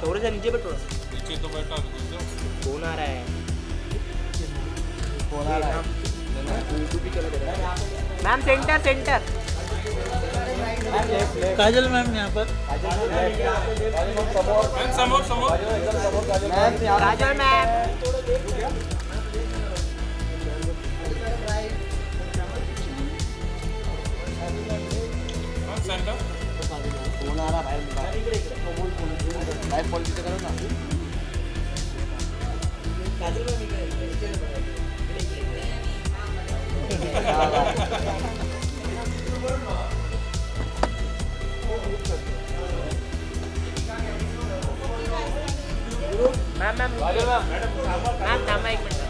चौरे से नीचे बैठो नीचे तो बैठा है। फ़ोन आ रहा है। फ़ोन आ रहा है। Ma'am center center Kajal ma'am यहाँ पर। मैम समोर समोर मैम काजल मैम। फ़ोन आ रहा है बाहेर बाहेर फ़ोन तिथे करो ना मैम मैम मैम थांबा एक minute